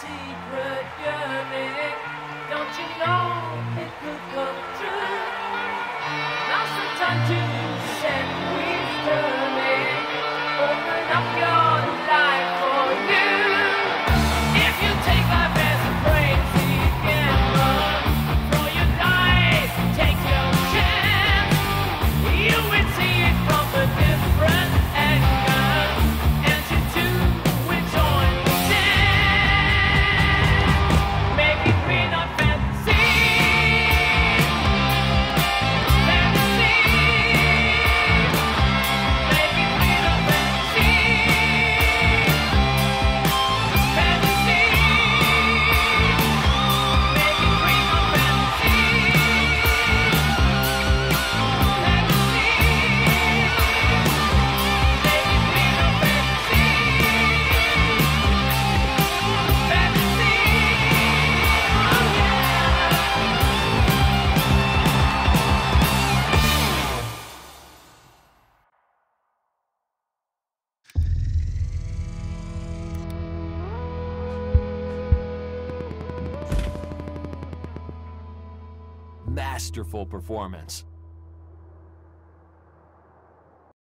secret yearning? Don't you know Masterful performance.